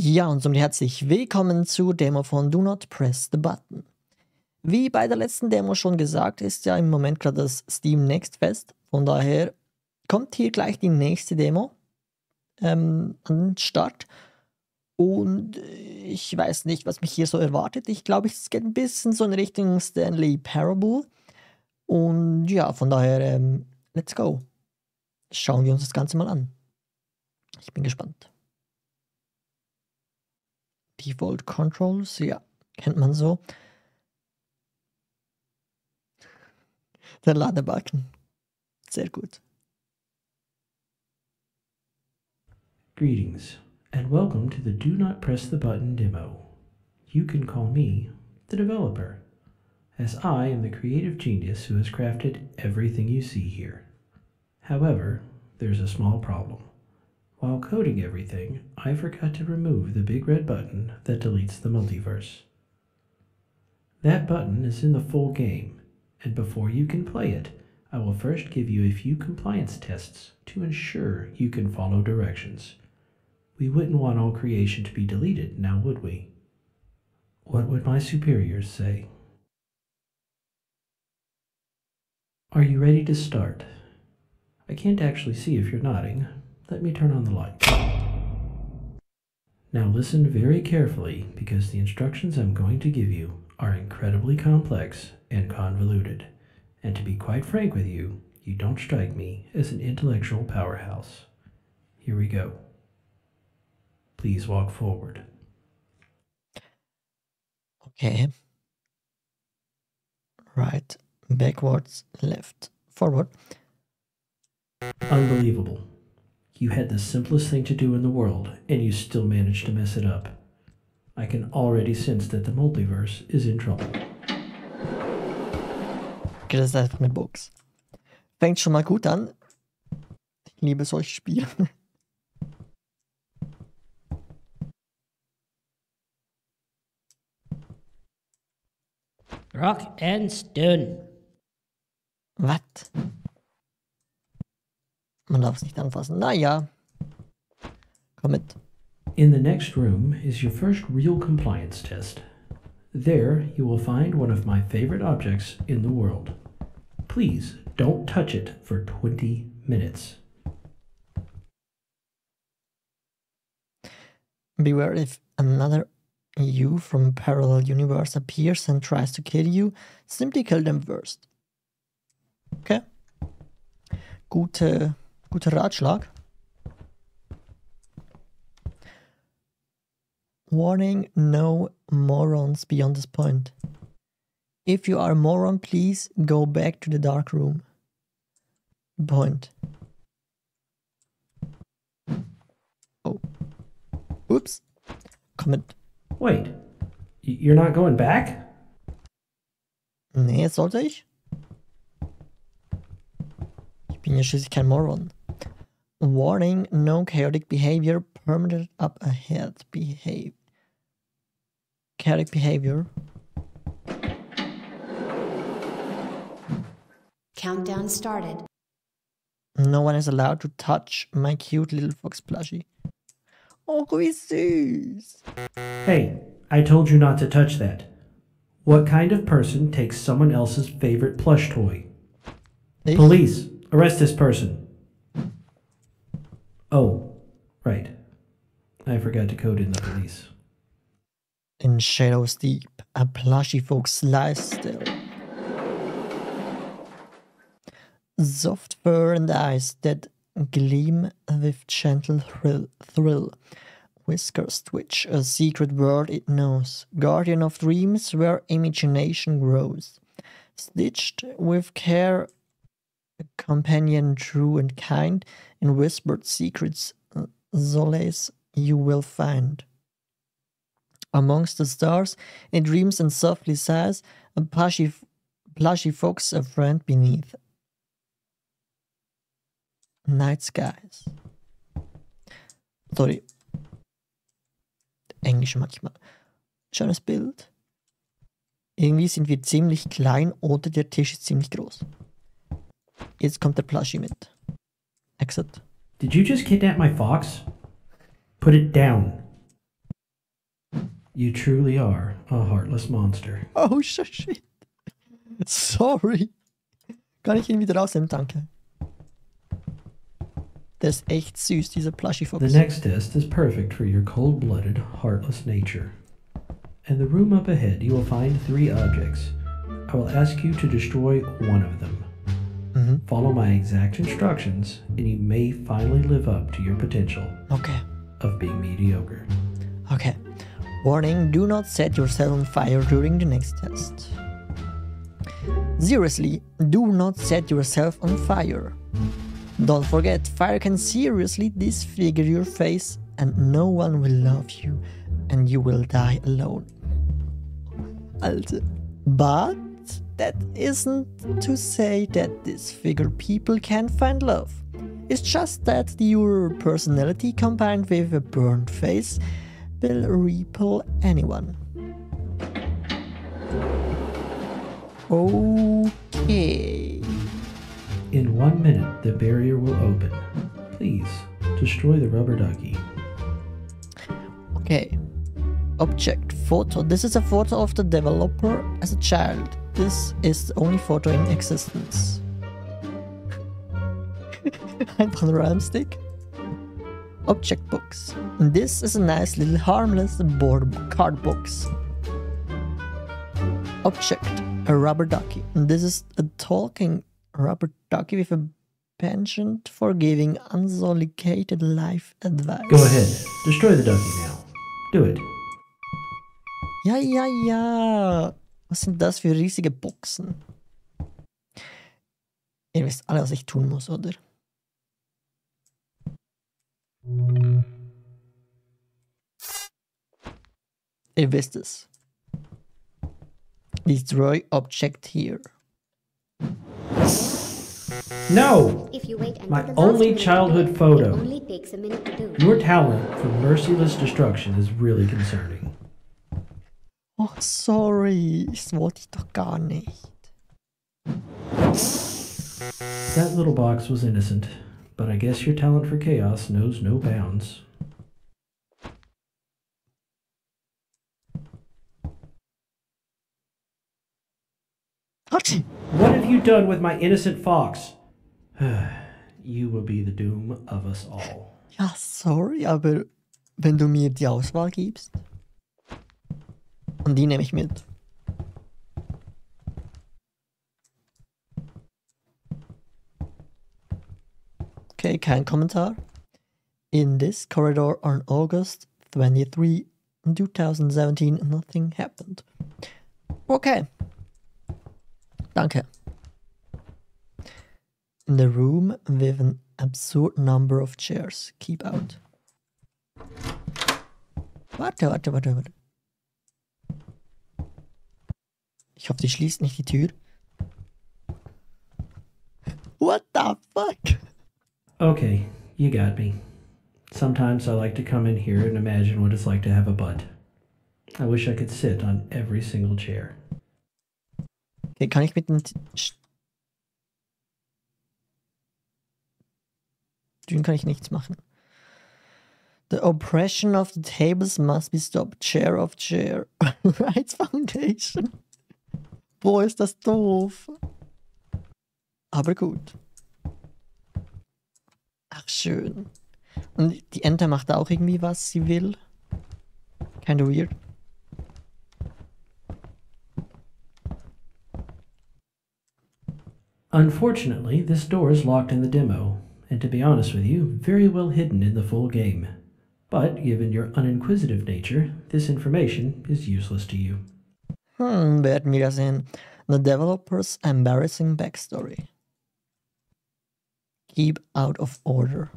Ja, und somit herzlich willkommen zur Demo von Do Not Press the Button. Wie bei der letzten Demo schon gesagt, ist ja im Moment gerade das Steam Next Fest. Von daher kommt hier gleich die nächste Demo ähm, an den Start. Und ich weiß nicht, was mich hier so erwartet. Ich glaube, es geht ein bisschen so in Richtung Stanley Parable. Und ja, von daher, ähm, let's go. Schauen wir uns das Ganze mal an. Ich bin gespannt. Default Controls, ja, kennt man so. Der Ladebalken. Sehr gut. Greetings, and welcome to the Do Not Press the Button demo. You can call me the developer, as I am the creative genius who has crafted everything you see here. However, there's a small problem. While coding everything, I forgot to remove the big red button that deletes the multiverse. That button is in the full game, and before you can play it, I will first give you a few compliance tests to ensure you can follow directions. We wouldn't want all creation to be deleted, now would we? What would my superiors say? Are you ready to start? I can't actually see if you're nodding. Let me turn on the light. Now listen very carefully because the instructions I'm going to give you are incredibly complex and convoluted. And to be quite frank with you, you don't strike me as an intellectual powerhouse. Here we go. Please walk forward. Okay. Right, backwards, left, forward. Unbelievable. You had the simplest thing to do in the world, and you still managed to mess it up. I can already sense that the multiverse is in trouble. Okay, das ist einfach eine Box. Fängt schon mal gut an. Ich liebe solche Spiele. Rock and Stone. Was? Man darf es nicht anfassen. Naja. Komm mit. In the next room is your first real compliance test. There, you will find one of my favorite objects in the world. Please don't touch it for 20 minutes. Beware if another you from parallel universe appears and tries to kill you, simply kill them first. Okay. Gute, guter Ratschlag. Warning, no morons beyond this point. If you are a moron, please go back to the dark room. Point. Oh. Oops. Comment. Wait, you're not going back? Nee, sollte ich? Ich bin ja schließlich kein Moron. Warning, no chaotic behavior permitted up ahead. Behave. Chaotic behavior. Countdown started. No one is allowed to touch my cute little fox plushie. Oh, wie süß. Hey, I told you not to touch that. What kind of person takes someone else's favorite plush toy? Ich? Police, arrest this person. Oh, right. I forgot to code in the police. In shadows deep, a plushy fox lies still. Soft fur and eyes that gleam with gentle thrill. thrill. Whiskers twitch, a secret word it knows. Guardian of dreams where imagination grows. Stitched with care, a companion true and kind, in whispered secrets, uh, solace you will find. Amongst the stars, it dreams and softly sighs, a plushy, plushy fox a friend beneath. Night skies. Sorry. Englisch manchmal. Schönes Bild. Irgendwie sind wir ziemlich klein oder der Tisch ist ziemlich groß. Jetzt kommt der Plushie mit. Exit. Did you just kidnap my fox? Put it down. You truly are a heartless monster. Oh shit. Sorry. Kann ich ihn wieder rausnehmen? Danke. Der ist echt süß, dieser Plushy-Fox. The next test is perfect for your cold blooded, heartless nature. In the room up ahead, you will find three objects. I will ask you to destroy one of them. Mhm. Follow my exact instructions, and you may finally live up to your potential Okay. of being mediocre. Okay. Warning, do not set yourself on fire during the next test. Seriously, do not set yourself on fire. Don't forget, fire can seriously disfigure your face and no one will love you and you will die alone. Alter. But that isn't to say that disfigured people can't find love. It's just that your personality combined with a burned face will repel anyone. Okay. In one minute, the barrier will open. Please, destroy the rubber ducky. Okay. Object photo. This is a photo of the developer as a child. This is the only photo in existence. Einfach ein stick. Object books. This is a nice little harmless board card box. Object. A rubber ducky. This is a talking rubber ducky with a penchant for giving unsolicited life advice. Go ahead, destroy the ducky now. Do it. Ja, ja, ja. Was sind das für riesige Boxen? Ihr wisst alle, was ich tun muss, oder? Ihr wisst es. Destroy object here. No! If you wait until My only childhood photo. It only takes a minute to do. Your talent for merciless destruction is really concerning. Oh, sorry. Das wollte ich doch gar nicht. That little box was innocent, but I guess your talent for chaos knows no bounds. Hatschi! What have you done with my innocent fox? you will be the doom of us all. Ja, sorry, aber wenn du mir die Auswahl gibst. Und die nehme ich mit. Okay, kein Kommentar. In this corridor on August 23, 2017, nothing happened. Okay. Danke. In the room with an absurd number of chairs. Keep out. Warte, warte, warte, warte. Ich hoffe, die schließt nicht die Tür. What the fuck? Okay, you got me. Sometimes I like to come in here and imagine what it's like to have a butt. I wish I could sit on every single chair. Okay, kann ich mit Sch- Stühlen kann ich nichts machen. The oppression of the tables must be stopped. Chair of chair. Rights Foundation. Boah, ist das doof. Aber gut. Ach, schön. Und die Ente macht auch irgendwie, was sie will. Kinda weird. Unfortunately, this door is locked in the demo, and to be honest with you, very well hidden in the full game. But given your uninquisitive nature, this information is useless to you. Hm, werden wir sehen. The developer's embarrassing backstory. Keep out of order.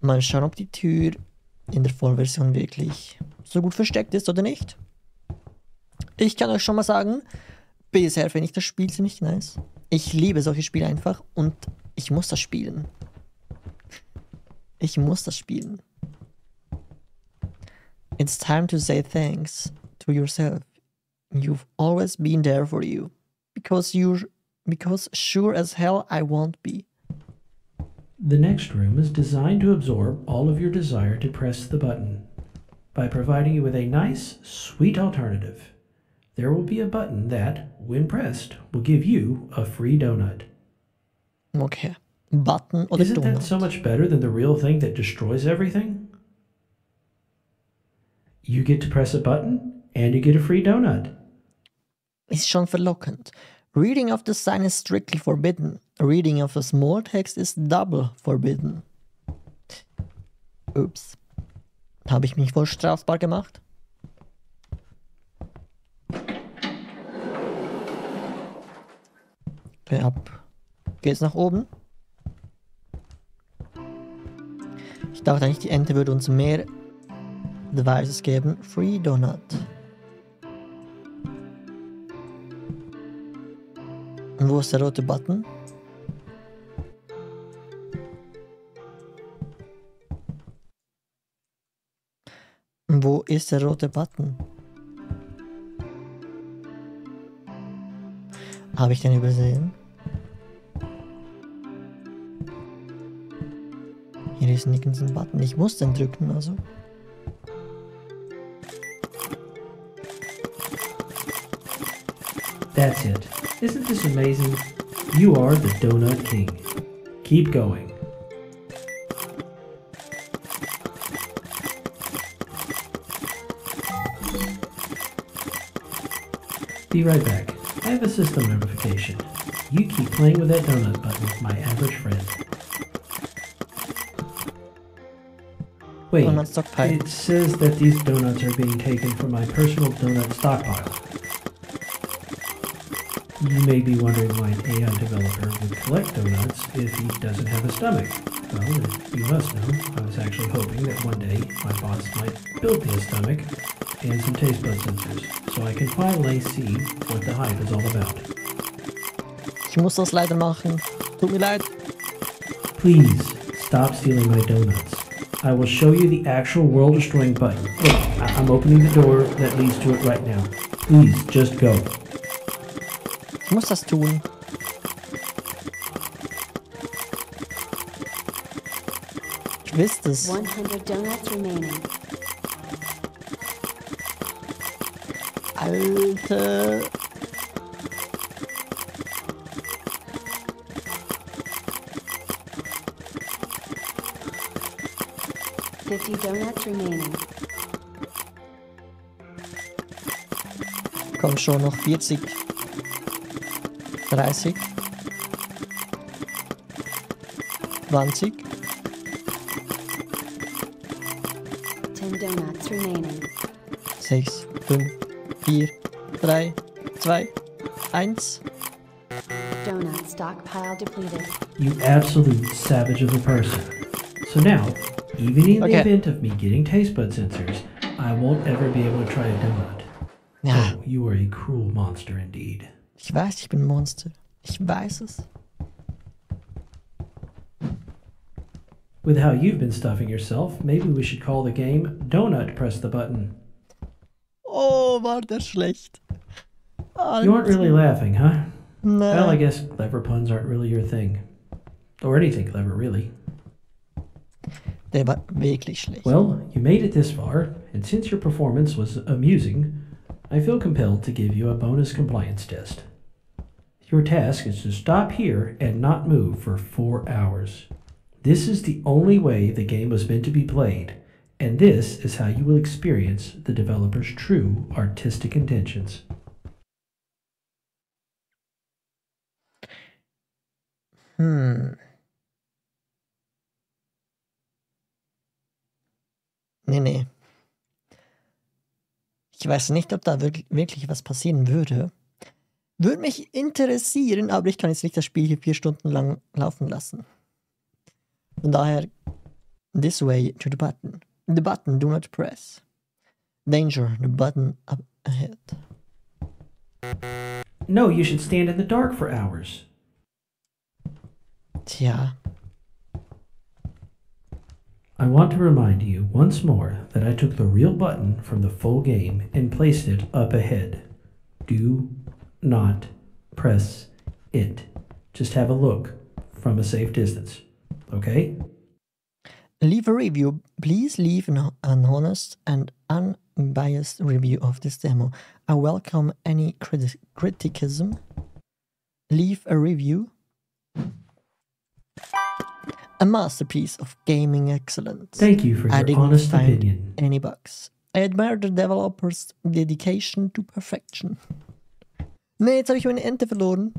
Mal schauen, ob die Tür in der Vollversion wirklich so gut versteckt ist oder nicht. Ich kann euch schon mal sagen, bisher finde ich das Spiel ziemlich nice. Ich liebe solche Spiele einfach und ich muss das spielen. Ich muss das spielen. It's time to say thanks to yourself. You've always been there for you. Because you're because sure as hell I won't be. The next room is designed to absorb all of your desire to press the button. by providing you with a nice, sweet alternative. There will be a button that, when pressed, will give you a free donut. Okay. Button oder Isn't Donut? that so much better than the real thing that destroys everything? You get to press a button and you get a free donut. Ist schon verlockend. Reading of the sign is strictly forbidden. Reading of a small text is double forbidden. Ups. Habe ich mich wohl strafbar gemacht? Okay, ab. Geht's nach oben? Ich dachte eigentlich, die Ente würde uns mehr Devices geben. Free Donut. Wo ist der rote Button? Wo ist der rote Button? Habe ich den übersehen? Hier ist nirgends ein Button. Ich muss den drücken, also. That's it. Isn't this amazing? You are the Donut King. Keep going. Be right back. I have a system notification. You keep playing with that donut button, my average friend. Wait, it says that these donuts are being taken from my personal donut stockpile. You may be wondering why an AI developer would collect donuts if he doesn't have a stomach. Well, you must know, I was actually hoping that one day my boss might build me a stomach and some taste bud sensors, so I can finally see what the hype is all about. Ich muss das leider machen. Tut mir leid. Please stop stealing my donuts. I will show you the actual world destroying button. Look, I- I'm opening the door that leads to it right now. Please just go. Muss das tun. Ich wüsste es. 100 donuts remaining. Alter. Fifty donuts remaining. Komm schon, noch 40. 30. 20. Ten donuts remaining. 6, 5, 4, 3, 2, 1. Donut stockpile depleted. You absolute savage of a person. So now, even in the event of me getting taste bud sensors, I won't ever be able to try a donut. Ja, Oh, you are a cruel monster indeed. Ich weiß, ich bin ein Monster. Ich weiß es. With how you've been stuffing yourself, maybe we should call the game Donut Press the Button. Oh, war der schlecht. You aren't really laughing, huh? Well, I guess clever puns aren't really your thing. Or anything clever, really. Der war wirklich schlecht. Well, you made it this far, and since your performance was amusing, I feel compelled to give you a bonus compliance test. Your task is to stop here and not move for four hours. This is the only way the game was meant to be played, and this is how you will experience the developer's true artistic intentions. Hm. Nee, nee. Ich weiß nicht, ob da wirklich, wirklich was passieren würde. Würde mich interessieren, aber ich kann jetzt nicht das Spiel hier vier Stunden lang laufen lassen. Von daher, this way to the button. The button, do not press. Danger, the button up ahead. No, you should stand in the dark for hours. Tja, I want to remind you once more that I took the real button from the full game and placed it up ahead. Do not press it. Just have a look from a safe distance. Okay? Leave a review. Please leave an, honest and unbiased review of this demo. I welcome any criti- criticism. Leave a review. A masterpiece of gaming excellence. Thank you for I your honest opinion. any bugs. I admire the developers' dedication to perfection. Nee, jetzt habe ich meine Ente verloren.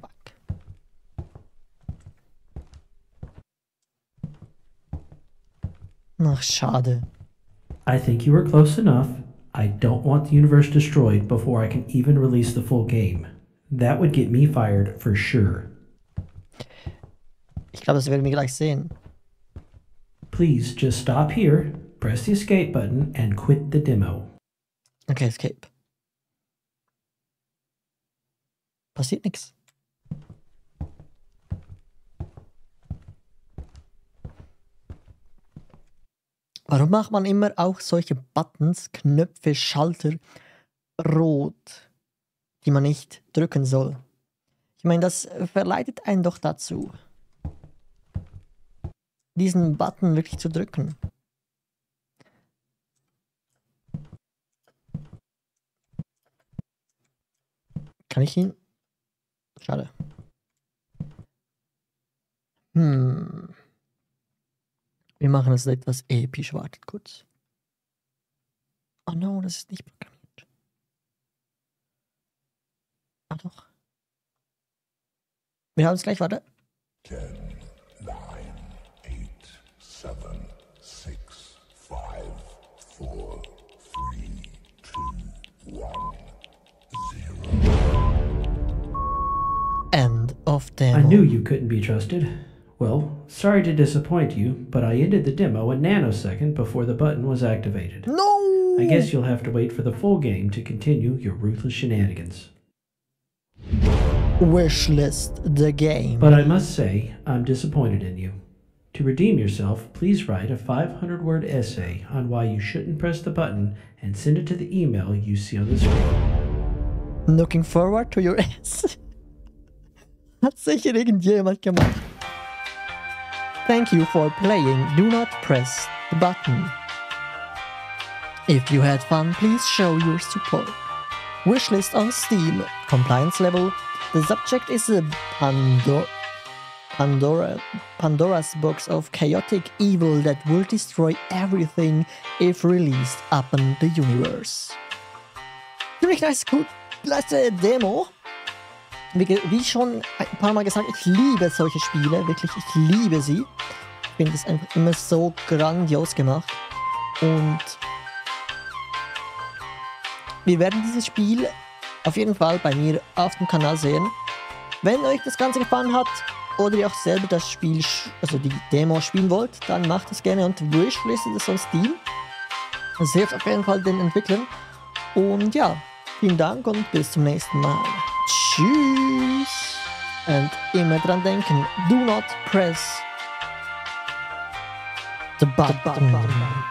Fuck. Ach, schade. I think you were close enough. I don't want the universe destroyed before I can even release the full game. That would get me fired for sure. Ich glaube, das werden wir gleich sehen. Please just stop here, press the escape button, and quit the demo. Okay, Escape. Passiert nichts. Warum macht man immer auch solche Buttons, Knöpfe, Schalter rot, die man nicht drücken soll? Meine, das verleitet einen doch dazu, diesen Button wirklich zu drücken. Kann ich ihn? Schade. Hm. Wir machen es etwas episch. Wartet kurz. Oh no, das ist nicht programmiert. Ah doch. Wir haben es gleich, warte. Ten, nine, eight, seven, six, five, four, three, two, one, zero. End of demo. I knew you couldn't be trusted. Well, sorry to disappoint you, but I ended the demo a nanosecond before the button was activated. No! I guess you'll have to wait for the full game to continue your ruthless shenanigans. Wishlist the game. But I must say, I'm disappointed in you. To redeem yourself, please write a 500 word essay on why you shouldn't press the button and send it to the email you see on the screen. Looking forward to your ass. Hat sicher irgendjemand gemacht. Thank you for playing. Do not press the button. If you had fun, please show your support. Wishlist on Steam. Compliance level. The subject is a Pandora, Pandora, Pandora's box of chaotic evil that will destroy everything if released upon the universe. Ziemlich nice, cool, äh, Demo. Wie, wie schon ein paar Mal gesagt, ich liebe solche Spiele, wirklich, ich liebe sie. Ich finde es einfach immer so grandios gemacht. Und wir werden dieses Spiel auf jeden Fall bei mir auf dem Kanal sehen. Wenn euch das Ganze gefallen hat oder ihr auch selber das Spiel, also die Demo spielen wollt, dann macht das gerne und wishlistet es on Steam. Das auf jeden Fall den Entwicklern. Und ja, vielen Dank und bis zum nächsten Mal. Tschüss! Und immer dran denken, do not press the button.